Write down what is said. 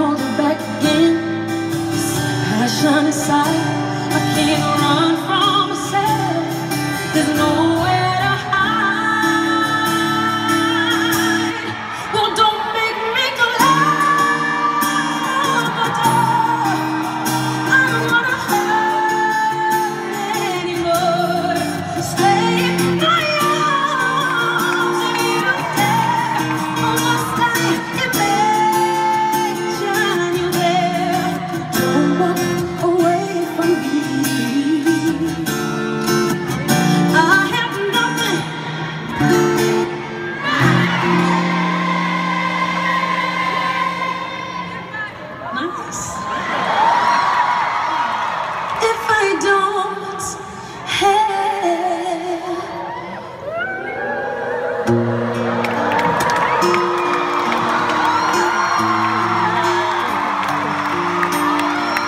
hold it back in. Passion inside. don't have.